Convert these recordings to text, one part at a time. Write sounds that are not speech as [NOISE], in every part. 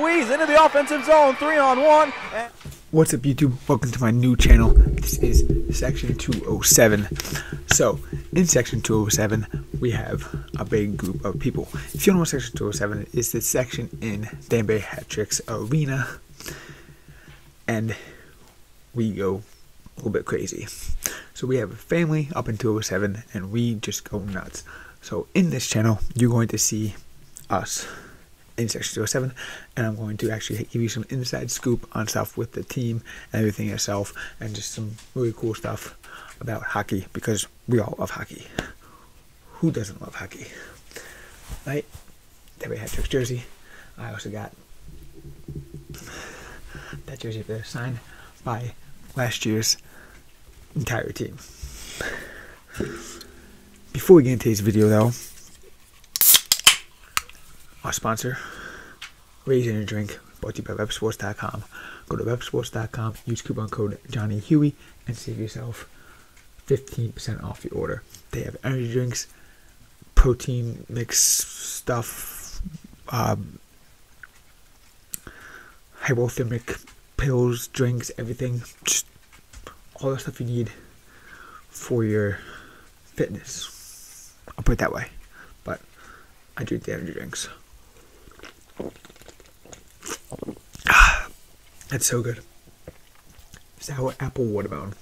Ruiz into the offensive zone, three on one. And What's up, YouTube? Welcome to my new channel. This is Section 207. So, in Section 207, we have a big group of people. If you don't know what Section 207 is, it's the section in Danbury Hat Tricks Arena. And we go a little bit crazy. So, we have a family up in 207, and we just go nuts. So, in this channel, you're going to see us in section 207 and i'm going to actually give you some inside scoop on stuff with the team and everything itself and just some really cool stuff about hockey because we all love hockey. Who doesn't love hockey? Right? There we have tricks jersey. I also got that jersey there signed by last year's entire team. Before we get into today's video though our sponsor, Raze and Drink, brought to you by Reppsports.com. Go to Reppsports.com, use coupon code Jonny Huey, and save yourself 15% off your order. They have energy drinks, protein mix stuff, um, hypothermic pills, drinks, everything. Just all the stuff you need for your fitness. I'll put it that way. But I drink the energy drinks. [SIGHS] That's so good. Sour apple watermelon.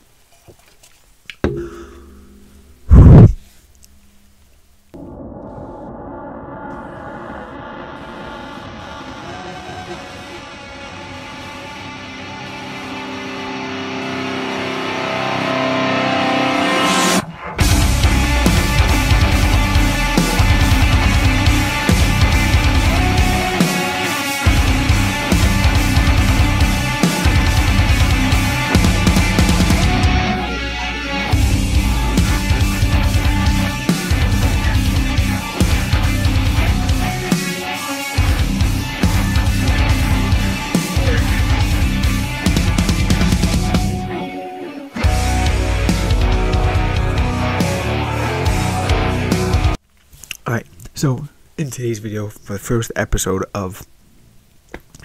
So in today's video, for the first episode of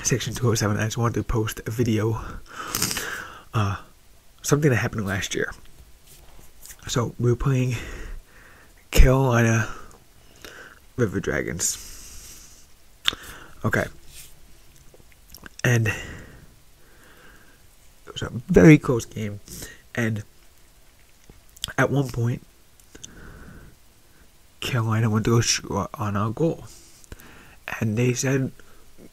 Section 207, I just wanted to post a video, uh, something that happened last year. So, we were playing Carolina River Dragons. Okay. And it was a very close game. And at one point, Carolina went to go shoot on our goal. And they said,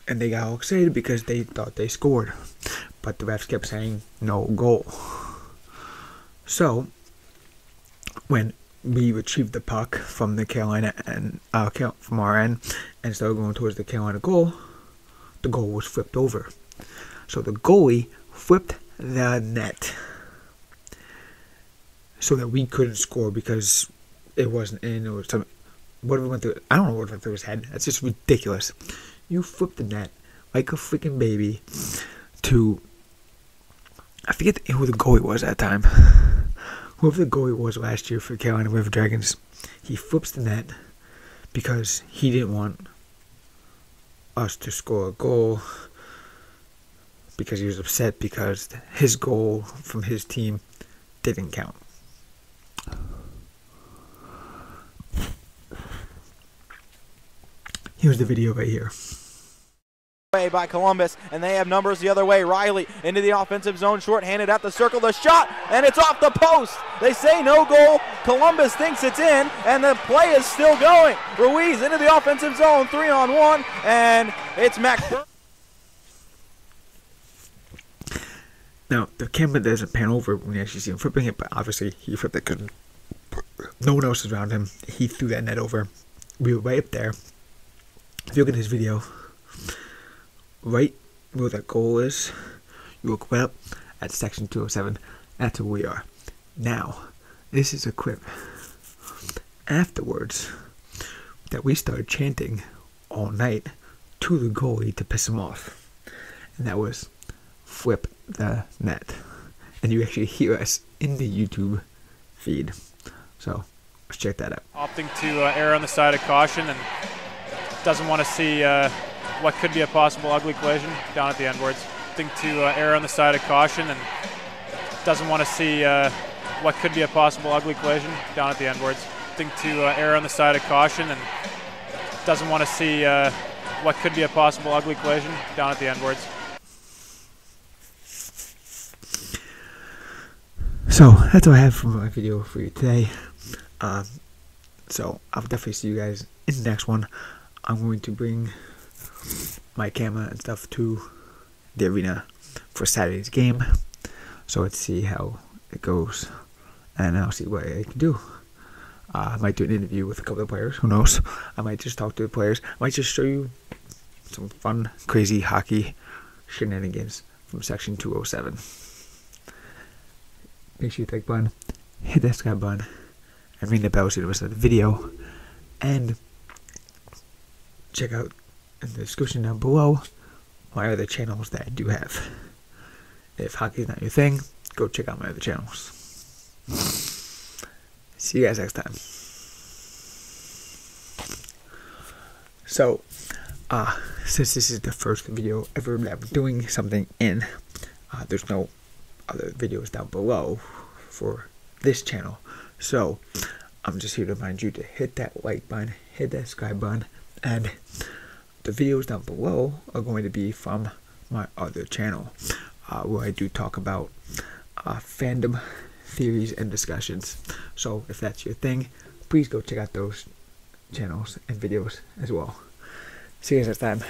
and they got all excited because they thought they scored. But the refs kept saying, no goal. So, when we retrieved the puck from the Carolina and uh, from our end and started going towards the Carolina goal, the goal was flipped over. So the goalie flipped the net so that we couldn't score because it wasn't in or something. Whatever went through, I don't know what went through his head. That's just ridiculous. You flipped the net like a freaking baby to. I forget who the goalie was at that time. [LAUGHS] Whoever the goalie was last year for Carolina River Dragons, he flips the net because he didn't want us to score a goal because he was upset because his goal from his team didn't count. Here's the video right here. way by Columbus, and they have numbers the other way. Riley into the offensive zone, short-handed at the circle, the shot, and it's off the post. They say no goal. Columbus thinks it's in, and the play is still going. Ruiz into the offensive zone, three on one, and it's McBurney. Now, the camera doesn't pan over when you actually see him flipping it, but obviously he flipped it because no one else was around him. He threw that net over. We were right up there. If you look at his video, right where that goal is, you look right up at section 207. That's where we are. Now, this is a clip afterwards that we started chanting all night to the goalie to piss him off. And that was flip the net. And you actually hear us in the YouTube feed. So let's check that out. opting to uh, err on the side of caution and doesn't want to see uh, what could be a possible ugly collision down at the end boards. Think to uh, err on the side of caution and doesn't want to see uh, what could be a possible ugly collision down at the end boards. Think to uh, err on the side of caution and doesn't want to see uh, what could be a possible ugly collision down at the end boards. So that's all I have for my video for you today. Um, so I'll definitely see you guys in the next one. I'm going to bring my camera and stuff to the arena for Saturday's game. So let's see how it goes, and I'll see what I can do. Uh, I might do an interview with a couple of players. Who knows? I might just talk to the players. I might just show you some fun, crazy hockey shenanigans from Section 207. Make sure you like button, hit that subscribe button, and ring the bell so you don't miss the video. And check out in the description down below my other channels that I do have. If hockey is not your thing, go check out my other channels. See you guys next time. So, uh, since this is the first video ever that I'm doing something in, uh, there's no other videos down below for this channel. So, I'm just here to remind you to hit that like button, hit that subscribe button, and the videos down below are going to be from my other channel, uh, where I do talk about uh, fandom theories and discussions. So if that's your thing, please go check out those channels and videos as well. See you next time.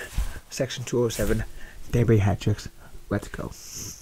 Section 207, Danbury Hat Tricks. Let's go.